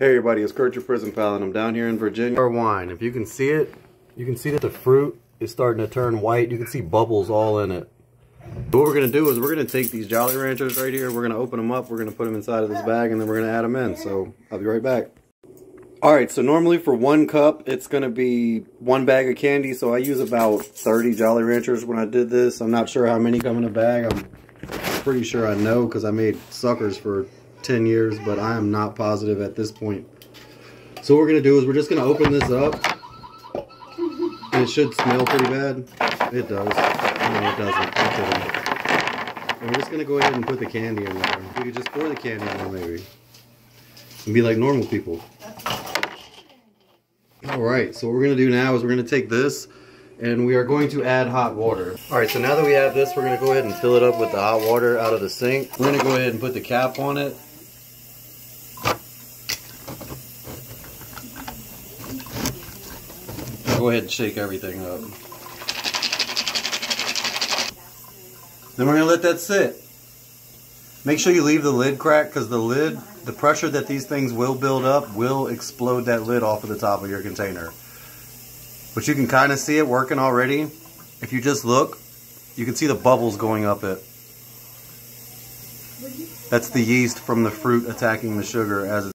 Hey everybody, it's Kurt your prison pal and I'm down here in Virginia. Our wine, if you can see it, you can see that the fruit is starting to turn white. You can see bubbles all in it. What we're going to do is we're going to take these Jolly Ranchers right here, we're going to open them up, we're going to put them inside of this bag and then we're going to add them in. So I'll be right back. Alright, so normally for one cup, it's going to be one bag of candy. So I use about 30 Jolly Ranchers when I did this. I'm not sure how many come in a bag. I'm pretty sure I know because I made suckers for 10 years, but I am not positive at this point. So what we're going to do is we're just going to open this up. It should smell pretty bad. It does. No, it doesn't. And we're just going to go ahead and put the candy in there. We could just pour the candy in there maybe. And be like normal people. Alright, so what we're going to do now is we're going to take this and we are going to add hot water. Alright, so now that we have this, we're to go ahead and fill it up with the hot water out of the sink. We're to go ahead and put the cap on it. Go ahead and shake everything up. Then we're going to let that sit. Make sure you leave the lid cracked because the lid, the pressure that these things will build up will explode that lid off of the top of your container. But you can kind of see it working already. If you just look, you can see the bubbles going up it. That's the yeast from the fruit attacking the sugar as